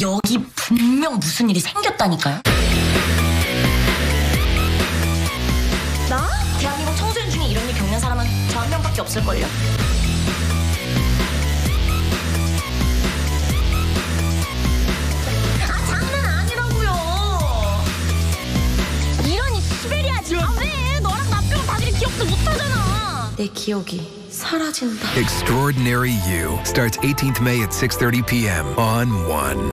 여기 분명 무슨 일이 생겼다니까요. 나? 대한민국 청소년 중에 이런 일 겪는 사람은 저 한 명밖에 없을걸요. 아 장난 아니라고요. 이런 이 시베리아지. 아 왜? 너랑 나 빼고 다들 기억도 못하잖아. 내 기억이 사라진다. Extraordinary You starts 18th May at 6:30 p.m. on 1.